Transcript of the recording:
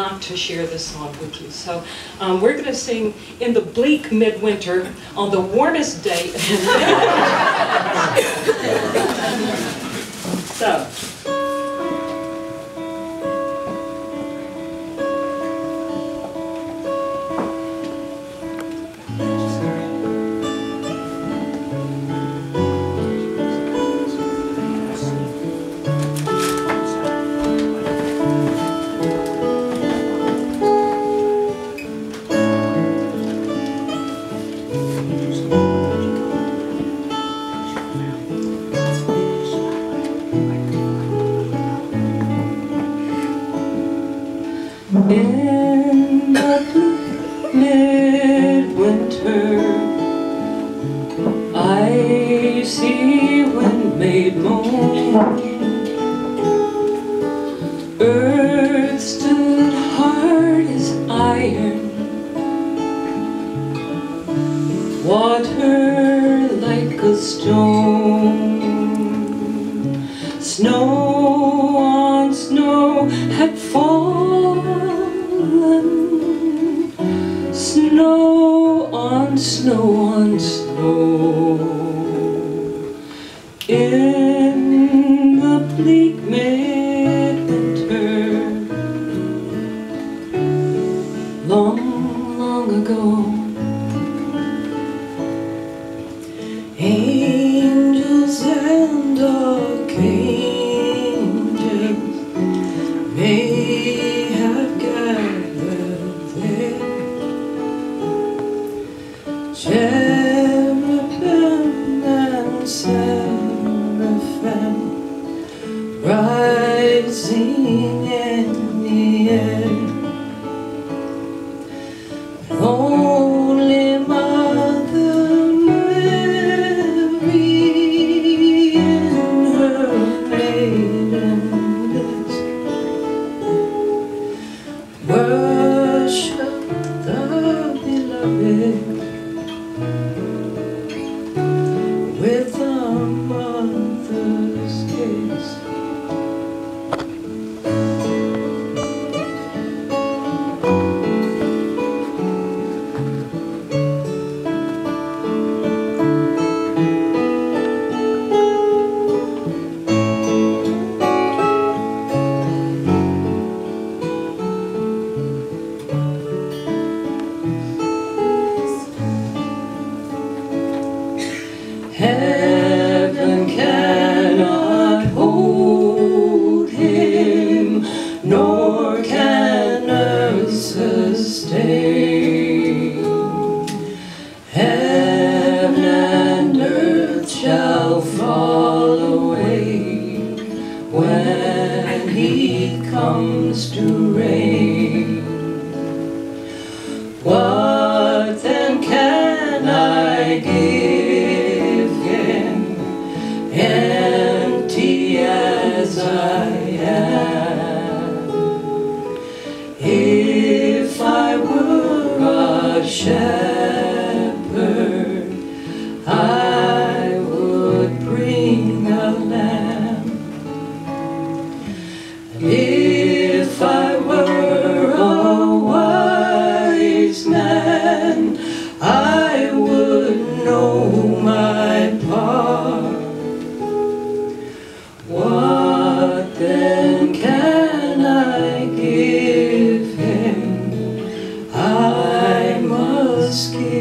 not to share this song with you. So um, we're going to sing in the bleak midwinter on the warmest day. so. In the midwinter I see wind made moan Earth stood hard as iron stone Snow on snow had fallen. Snow on snow on snow. In the bleak midwinter Long, long ago. Angels seraphim rising in the air. Holy when he comes to reign. What then can I give him, empty as I am? If I were a shepherd, que